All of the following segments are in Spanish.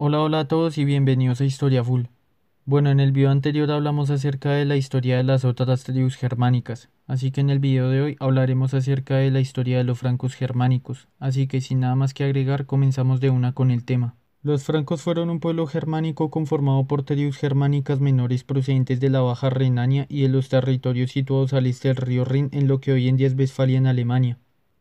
Hola, hola a todos y bienvenidos a Historia Full. Bueno, en el video anterior hablamos acerca de la historia de las otras tribus germánicas, así que en el video de hoy hablaremos acerca de la historia de los francos germánicos, así que sin nada más que agregar comenzamos de una con el tema. Los francos fueron un pueblo germánico conformado por tribus germánicas menores procedentes de la Baja Renania y de los territorios situados al este del río Rin en lo que hoy en día es Westfalia en Alemania.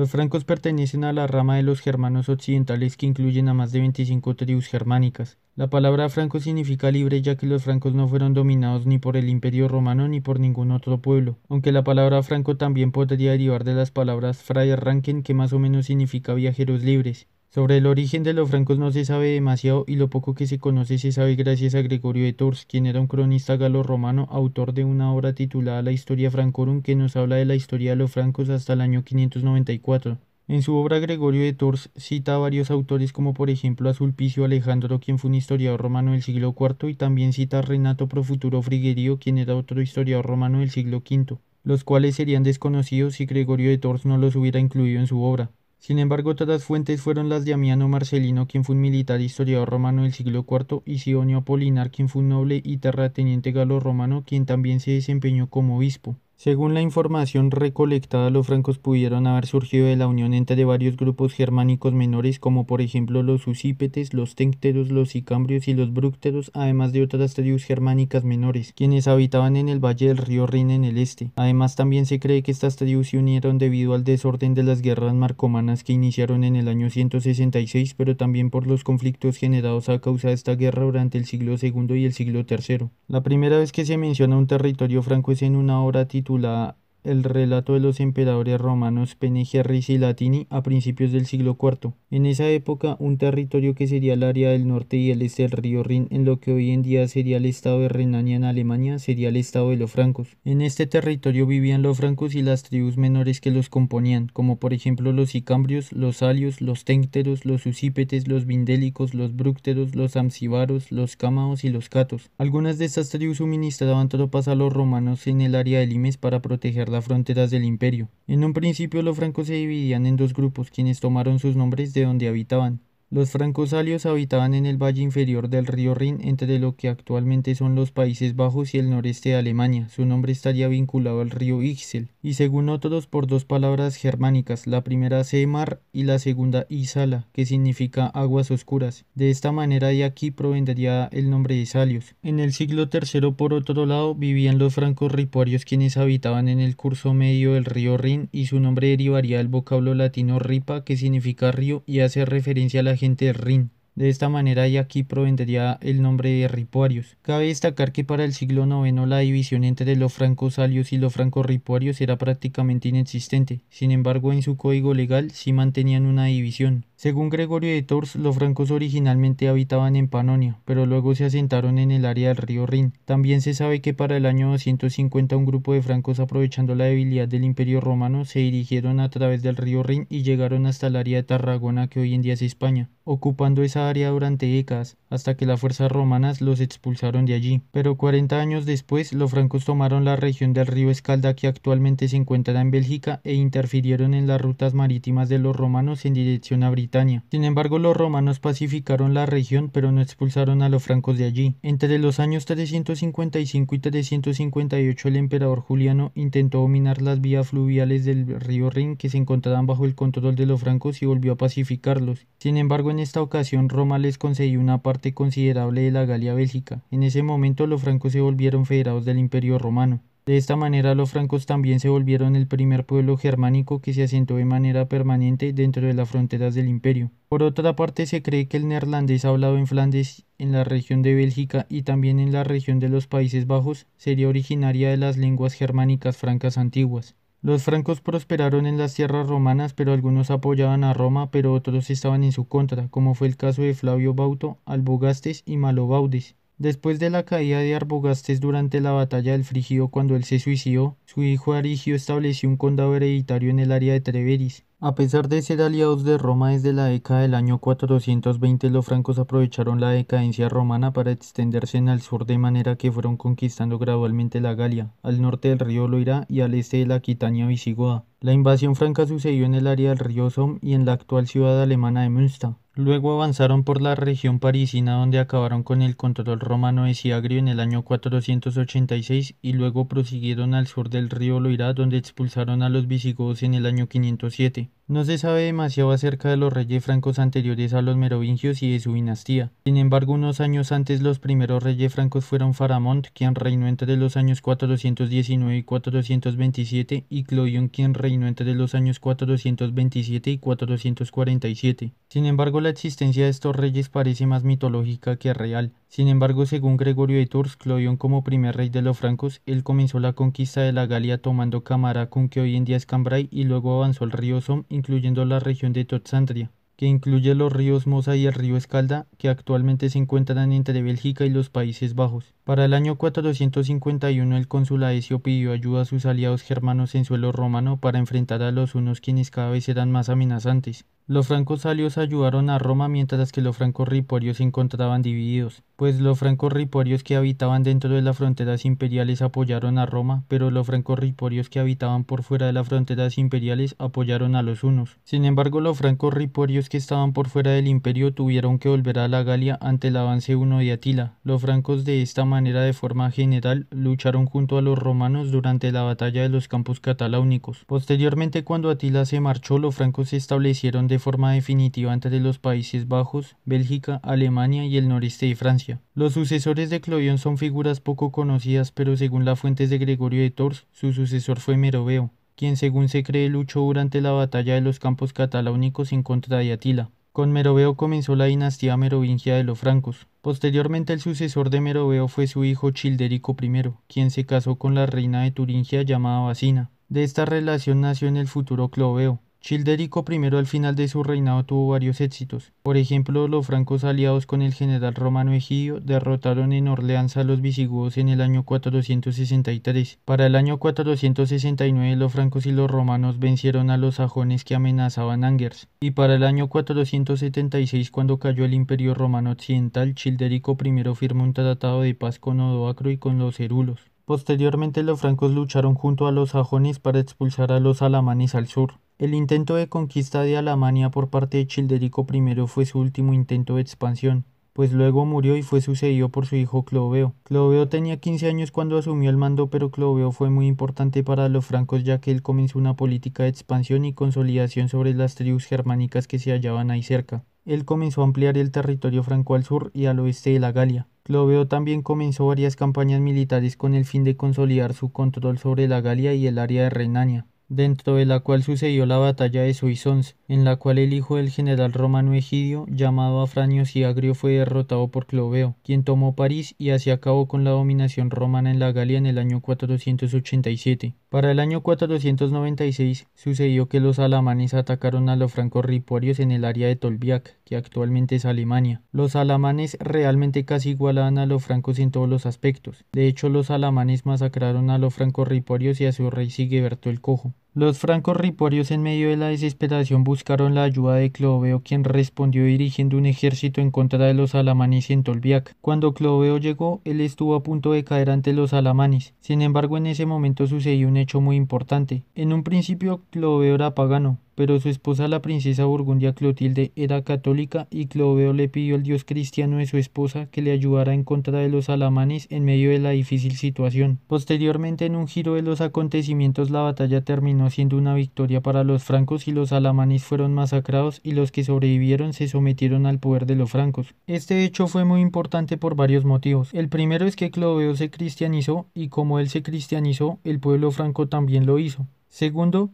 Los francos pertenecen a la rama de los germanos occidentales que incluyen a más de 25 tribus germánicas. La palabra franco significa libre ya que los francos no fueron dominados ni por el imperio romano ni por ningún otro pueblo, aunque la palabra franco también podría derivar de las palabras Ranken que más o menos significa viajeros libres. Sobre el origen de los francos no se sabe demasiado y lo poco que se conoce se sabe gracias a Gregorio de Tours, quien era un cronista galo-romano, autor de una obra titulada La Historia Francorum que nos habla de la historia de los francos hasta el año 594. En su obra Gregorio de Tours cita a varios autores como por ejemplo a Sulpicio Alejandro, quien fue un historiador romano del siglo IV, y también cita a Renato Profuturo Frigerio, quien era otro historiador romano del siglo V, los cuales serían desconocidos si Gregorio de Tours no los hubiera incluido en su obra. Sin embargo, otras fuentes fueron las de Amiano Marcelino, quien fue un militar historiador romano del siglo IV, y Sionio Apolinar, quien fue un noble y terrateniente galo-romano, quien también se desempeñó como obispo. Según la información recolectada, los francos pudieron haber surgido de la unión entre varios grupos germánicos menores, como por ejemplo los usípetes, los téncteros, los sicambrios y los brúcteros, además de otras tribus germánicas menores, quienes habitaban en el valle del río Rin en el este. Además, también se cree que estas tribus se unieron debido al desorden de las guerras marcomanas que iniciaron en el año 166, pero también por los conflictos generados a causa de esta guerra durante el siglo II y el siglo III. La primera vez que se menciona un territorio franco es en una obra titulada titulada el relato de los emperadores romanos Penegerris y Latini a principios del siglo IV. En esa época, un territorio que sería el área del norte y el este del río Rin, en lo que hoy en día sería el estado de Renania en Alemania, sería el estado de los francos. En este territorio vivían los francos y las tribus menores que los componían, como por ejemplo los sicambrios, los alios, los téncteros, los usípetes, los vindélicos, los brúcteros, los amsibaros, los cámaos y los catos. Algunas de estas tribus suministraban tropas a los romanos en el área de Limes para proteger las fronteras del imperio. En un principio los francos se dividían en dos grupos, quienes tomaron sus nombres de donde habitaban. Los francosalios habitaban en el valle inferior del río Rin entre lo que actualmente son los Países Bajos y el noreste de Alemania. Su nombre estaría vinculado al río Ixel, y según otros por dos palabras germánicas, la primera Semar y la segunda Isala, que significa aguas oscuras. De esta manera de aquí provendría el nombre de Salios. En el siglo III, por otro lado, vivían los francos ripuarios quienes habitaban en el curso medio del río Rin y su nombre derivaría del vocablo latino ripa, que significa río y hace referencia a la Rin. De esta manera y aquí provendría el nombre de ripuarios. Cabe destacar que para el siglo IX la división entre los francos-alios y los francos-ripuarios era prácticamente inexistente. Sin embargo, en su código legal sí mantenían una división. Según Gregorio de Tours, los francos originalmente habitaban en Panonia, pero luego se asentaron en el área del río Rin. También se sabe que para el año 250 un grupo de francos aprovechando la debilidad del imperio romano se dirigieron a través del río Rin y llegaron hasta el área de Tarragona que hoy en día es España, ocupando esa área durante décadas, hasta que las fuerzas romanas los expulsaron de allí. Pero 40 años después los francos tomaron la región del río Escalda que actualmente se encuentra en Bélgica e interfirieron en las rutas marítimas de los romanos en dirección a Britania sin embargo, los romanos pacificaron la región, pero no expulsaron a los francos de allí. Entre los años 355 y 358 el emperador Juliano intentó dominar las vías fluviales del río Rin que se encontraban bajo el control de los francos y volvió a pacificarlos. Sin embargo, en esta ocasión Roma les concedió una parte considerable de la Galia Bélgica. En ese momento los francos se volvieron federados del imperio romano. De esta manera los francos también se volvieron el primer pueblo germánico que se asentó de manera permanente dentro de las fronteras del imperio. Por otra parte se cree que el neerlandés hablado en Flandes, en la región de Bélgica y también en la región de los Países Bajos sería originaria de las lenguas germánicas francas antiguas. Los francos prosperaron en las tierras romanas, pero algunos apoyaban a Roma, pero otros estaban en su contra, como fue el caso de Flavio Bauto, Albogastes y Malobaudes. Después de la caída de Arbogastes durante la batalla del Frigio cuando él se suicidó, su hijo Arigio estableció un condado hereditario en el área de Treveris. A pesar de ser aliados de Roma desde la década del año 420, los francos aprovecharon la decadencia romana para extenderse en el sur de manera que fueron conquistando gradualmente la Galia, al norte del río Loira y al este de la Aquitania visigoda. La invasión franca sucedió en el área del río Somme y en la actual ciudad alemana de Münster. Luego avanzaron por la región parisina donde acabaron con el control romano de Siagrio en el año 486 y luego prosiguieron al sur del río Loira donde expulsaron a los visigodos en el año 507. No se sabe demasiado acerca de los reyes francos anteriores a los merovingios y de su dinastía. Sin embargo, unos años antes los primeros reyes francos fueron Faramond, quien reinó entre los años 419 y 427, y Clodion, quien reinó entre los años 427 y 447. Sin embargo, la existencia de estos reyes parece más mitológica que real. Sin embargo, según Gregorio de Tours, Clodion como primer rey de los francos, él comenzó la conquista de la Galia tomando Camaracum que hoy en día es Cambrai y luego avanzó el río Somme incluyendo la región de Totsandria que incluye los ríos Mosa y el río Escalda, que actualmente se encuentran entre Bélgica y los Países Bajos. Para el año 451 el cónsul Aesio pidió ayuda a sus aliados germanos en suelo romano para enfrentar a los unos quienes cada vez eran más amenazantes. Los francos alios ayudaron a Roma mientras que los francos riporios se encontraban divididos, pues los francos riporios que habitaban dentro de las fronteras imperiales apoyaron a Roma, pero los francos riporios que habitaban por fuera de las fronteras imperiales apoyaron a los unos. Sin embargo, los francos riporios que estaban por fuera del imperio tuvieron que volver a la Galia ante el avance uno de Atila. Los francos de esta manera de forma general lucharon junto a los romanos durante la batalla de los campos cataláunicos. Posteriormente, cuando Atila se marchó, los francos se establecieron de forma definitiva entre los Países Bajos, Bélgica, Alemania y el noreste de Francia. Los sucesores de Clodion son figuras poco conocidas, pero según las fuentes de Gregorio de Tours, su sucesor fue Meroveo, quien según se cree luchó durante la batalla de los campos cataláunicos en contra de Atila. Con Meroveo comenzó la dinastía merovingia de los francos. Posteriormente el sucesor de Meroveo fue su hijo Childerico I, quien se casó con la reina de Turingia llamada Basina. De esta relación nació en el futuro Cloveo, Childerico I al final de su reinado tuvo varios éxitos. Por ejemplo, los francos aliados con el general romano Egidio derrotaron en Orleans a los visigodos en el año 463. Para el año 469 los francos y los romanos vencieron a los sajones que amenazaban Angers. Y para el año 476 cuando cayó el imperio romano occidental, Childerico I firmó un tratado de paz con Odoacro y con los Herulos. Posteriormente los francos lucharon junto a los sajones para expulsar a los alamanes al sur. El intento de conquista de Alemania por parte de Childerico I fue su último intento de expansión, pues luego murió y fue sucedido por su hijo Cloveo. Cloveo tenía 15 años cuando asumió el mando, pero Cloveo fue muy importante para los francos ya que él comenzó una política de expansión y consolidación sobre las tribus germánicas que se hallaban ahí cerca. Él comenzó a ampliar el territorio franco al sur y al oeste de la Galia. Cloveo también comenzó varias campañas militares con el fin de consolidar su control sobre la Galia y el área de Renania dentro de la cual sucedió la batalla de Soissons, en la cual el hijo del general romano Egidio, llamado Afranio Siagrio, fue derrotado por Cloveo, quien tomó París y así acabó con la dominación romana en la Galia en el año 487. Para el año 496 sucedió que los alamanes atacaron a los francos riporios en el área de Tolbiac, que actualmente es Alemania. Los alamanes realmente casi igualaban a los francos en todos los aspectos. De hecho, los alamanes masacraron a los francos riporios y a su rey Sigeberto el Cojo. Los francos riporios en medio de la desesperación buscaron la ayuda de Cloveo quien respondió dirigiendo un ejército en contra de los alamanes en Tolbiac. Cuando Cloveo llegó, él estuvo a punto de caer ante los alamanes. Sin embargo, en ese momento sucedió un hecho muy importante. En un principio, Cloveo era pagano, pero su esposa la princesa burgundia Clotilde era católica y Cloveo le pidió al dios cristiano de su esposa que le ayudara en contra de los alamanes en medio de la difícil situación. Posteriormente en un giro de los acontecimientos la batalla terminó siendo una victoria para los francos y los alamanes fueron masacrados y los que sobrevivieron se sometieron al poder de los francos. Este hecho fue muy importante por varios motivos. El primero es que Cloveo se cristianizó y como él se cristianizó, el pueblo franco también lo hizo. Segundo,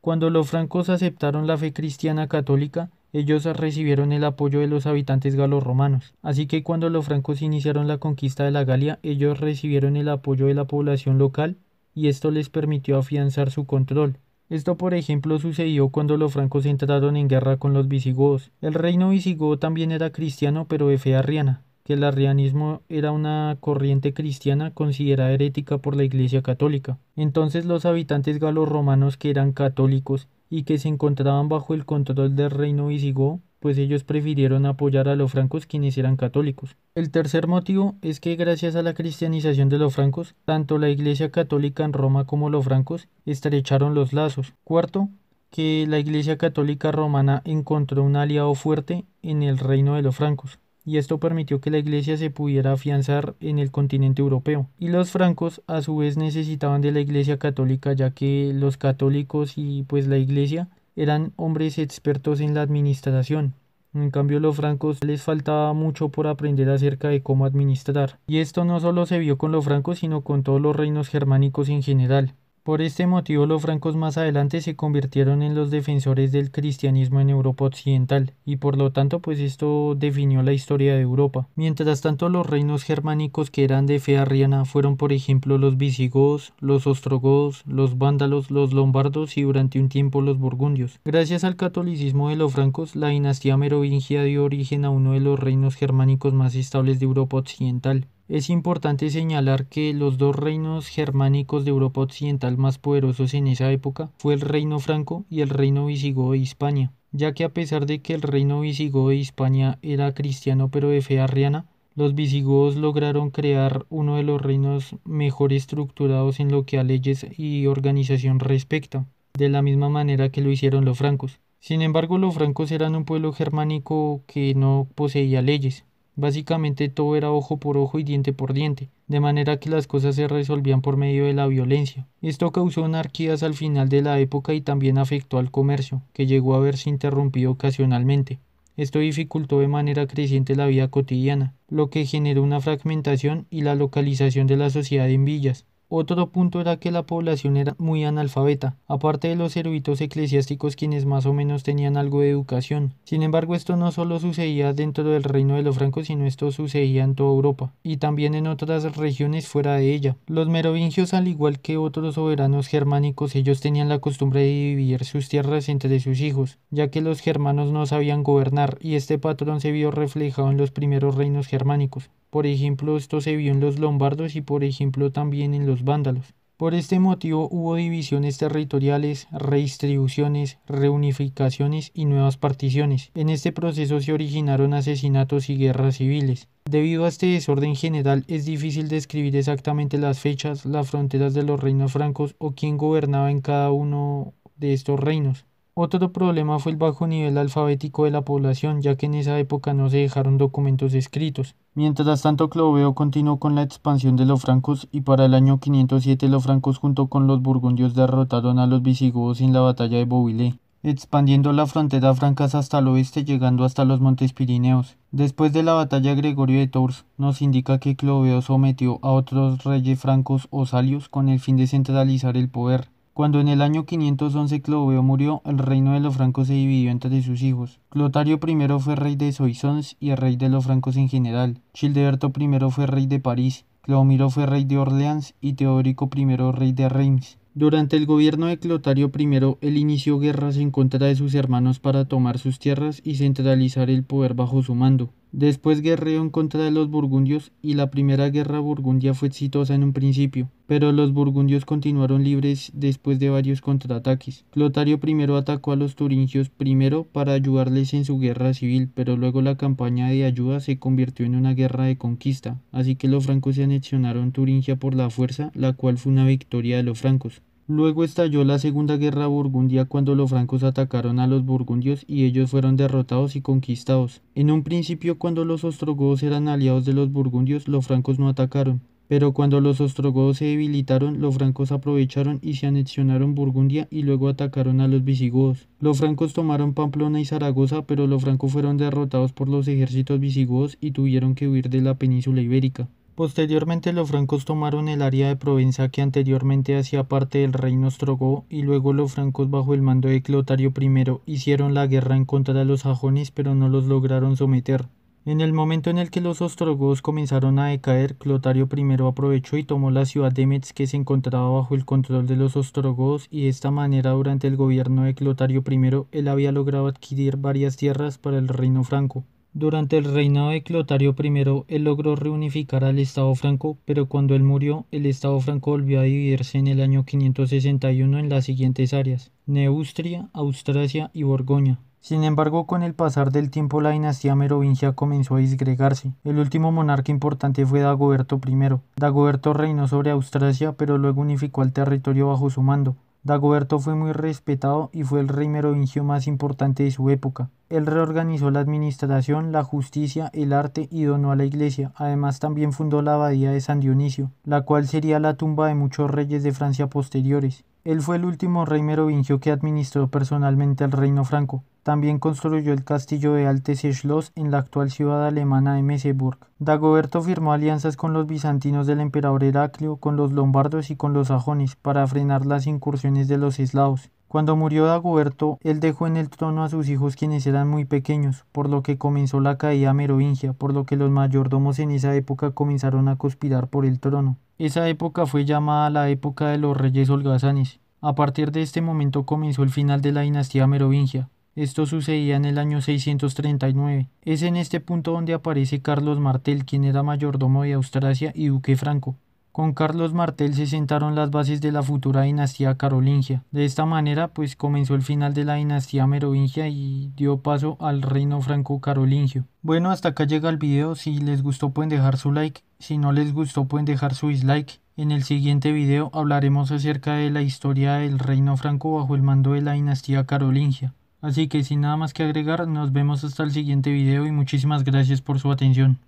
cuando los francos aceptaron la fe cristiana católica, ellos recibieron el apoyo de los habitantes galos-romanos. Así que cuando los francos iniciaron la conquista de la Galia, ellos recibieron el apoyo de la población local y esto les permitió afianzar su control. Esto, por ejemplo, sucedió cuando los francos entraron en guerra con los visigodos. El reino visigodo también era cristiano, pero de fe arriana que el arrianismo era una corriente cristiana considerada herética por la Iglesia católica. Entonces los habitantes galos romanos que eran católicos y que se encontraban bajo el control del reino visigodo, pues ellos prefirieron apoyar a los francos quienes eran católicos. El tercer motivo es que gracias a la cristianización de los francos, tanto la Iglesia católica en Roma como los francos estrecharon los lazos. Cuarto, que la Iglesia Católica Romana encontró un aliado fuerte en el reino de los francos, y esto permitió que la Iglesia se pudiera afianzar en el continente europeo. Y los francos a su vez necesitaban de la Iglesia Católica ya que los católicos y pues la Iglesia eran hombres expertos en la administración. En cambio, los francos les faltaba mucho por aprender acerca de cómo administrar. Y esto no solo se vio con los francos, sino con todos los reinos germánicos en general. Por este motivo los francos más adelante se convirtieron en los defensores del cristianismo en Europa occidental y por lo tanto pues esto definió la historia de Europa. Mientras tanto los reinos germánicos que eran de fe arriana fueron por ejemplo los visigodos, los ostrogodos, los vándalos, los lombardos y durante un tiempo los burgundios. Gracias al catolicismo de los francos la dinastía merovingia dio origen a uno de los reinos germánicos más estables de Europa occidental. Es importante señalar que los dos reinos germánicos de Europa Occidental más poderosos en esa época fue el reino franco y el reino visigodo de Hispania, ya que a pesar de que el reino visigodo de Hispania era cristiano pero de fe arriana, los visigodos lograron crear uno de los reinos mejor estructurados en lo que a leyes y organización respecta, de la misma manera que lo hicieron los francos. Sin embargo, los francos eran un pueblo germánico que no poseía leyes, Básicamente todo era ojo por ojo y diente por diente, de manera que las cosas se resolvían por medio de la violencia. Esto causó anarquías al final de la época y también afectó al comercio, que llegó a verse interrumpido ocasionalmente. Esto dificultó de manera creciente la vida cotidiana, lo que generó una fragmentación y la localización de la sociedad en villas, otro punto era que la población era muy analfabeta, aparte de los eruditos eclesiásticos quienes más o menos tenían algo de educación. Sin embargo, esto no solo sucedía dentro del reino de los francos, sino esto sucedía en toda Europa y también en otras regiones fuera de ella. Los merovingios, al igual que otros soberanos germánicos, ellos tenían la costumbre de dividir sus tierras entre sus hijos, ya que los germanos no sabían gobernar y este patrón se vio reflejado en los primeros reinos germánicos. Por ejemplo, esto se vio en los lombardos y por ejemplo también en los vándalos. Por este motivo hubo divisiones territoriales, redistribuciones, reunificaciones y nuevas particiones. En este proceso se originaron asesinatos y guerras civiles. Debido a este desorden general es difícil describir exactamente las fechas, las fronteras de los reinos francos o quién gobernaba en cada uno de estos reinos. Otro problema fue el bajo nivel alfabético de la población, ya que en esa época no se dejaron documentos escritos. Mientras tanto, Cloveo continuó con la expansión de los francos y para el año 507 los francos junto con los burgundios derrotaron a los visigodos en la batalla de Beauvillé, expandiendo la frontera francas hasta el oeste llegando hasta los Montes Pirineos. Después de la batalla Gregorio de Tours nos indica que Cloveo sometió a otros reyes francos o salios con el fin de centralizar el poder. Cuando en el año 511 Cloveo murió, el reino de los francos se dividió entre sus hijos. Clotario I fue rey de Soissons y el rey de los francos en general. Childeberto I fue rey de París. Cleomiro fue rey de Orleans y Teodorico I rey de Reims. Durante el gobierno de Clotario I, él inició guerras en contra de sus hermanos para tomar sus tierras y centralizar el poder bajo su mando. Después guerreó en contra de los burgundios y la primera guerra burgundia fue exitosa en un principio, pero los burgundios continuaron libres después de varios contraataques. Clotario I atacó a los turingios primero para ayudarles en su guerra civil, pero luego la campaña de ayuda se convirtió en una guerra de conquista, así que los francos se anexionaron Turingia por la fuerza, la cual fue una victoria de los francos. Luego estalló la Segunda Guerra Burgundia cuando los francos atacaron a los burgundios y ellos fueron derrotados y conquistados. En un principio cuando los ostrogodos eran aliados de los burgundios, los francos no atacaron. Pero cuando los ostrogodos se debilitaron, los francos aprovecharon y se anexionaron Burgundia y luego atacaron a los visigodos. Los francos tomaron Pamplona y Zaragoza, pero los francos fueron derrotados por los ejércitos visigodos y tuvieron que huir de la península ibérica. Posteriormente los francos tomaron el área de Provenza que anteriormente hacía parte del reino ostrogodo y luego los francos bajo el mando de Clotario I hicieron la guerra en contra de los sajones pero no los lograron someter. En el momento en el que los ostrogodos comenzaron a decaer, Clotario I aprovechó y tomó la ciudad de Metz que se encontraba bajo el control de los ostrogodos y de esta manera durante el gobierno de Clotario I él había logrado adquirir varias tierras para el reino franco. Durante el reinado de Clotario I, él logró reunificar al Estado franco, pero cuando él murió, el Estado franco volvió a dividirse en el año 561 en las siguientes áreas: Neustria, Austrasia y Borgoña. Sin embargo, con el pasar del tiempo la dinastía merovingia comenzó a disgregarse. El último monarca importante fue Dagoberto I. Dagoberto reinó sobre Austrasia, pero luego unificó el territorio bajo su mando. Dagoberto fue muy respetado y fue el rey merovingio más importante de su época. Él reorganizó la administración, la justicia, el arte y donó a la iglesia. Además también fundó la abadía de San Dionisio, la cual sería la tumba de muchos reyes de Francia posteriores. Él fue el último rey merovingio que administró personalmente el reino franco. También construyó el castillo de Altes Schloss en la actual ciudad alemana de Merseburg. Dagoberto firmó alianzas con los bizantinos del emperador Heraclio, con los lombardos y con los sajones para frenar las incursiones de los eslavos. Cuando murió Dagoberto, él dejó en el trono a sus hijos quienes eran muy pequeños, por lo que comenzó la caída merovingia, por lo que los mayordomos en esa época comenzaron a conspirar por el trono. Esa época fue llamada la época de los reyes holgazanes. A partir de este momento comenzó el final de la dinastía merovingia. Esto sucedía en el año 639. Es en este punto donde aparece Carlos Martel, quien era mayordomo de Austrasia y duque franco. Con Carlos Martel se sentaron las bases de la futura dinastía carolingia. De esta manera, pues comenzó el final de la dinastía merovingia y dio paso al reino franco-carolingio. Bueno, hasta acá llega el video. Si les gustó pueden dejar su like. Si no les gustó pueden dejar su dislike. En el siguiente video hablaremos acerca de la historia del reino franco bajo el mando de la dinastía carolingia. Así que sin nada más que agregar, nos vemos hasta el siguiente video y muchísimas gracias por su atención.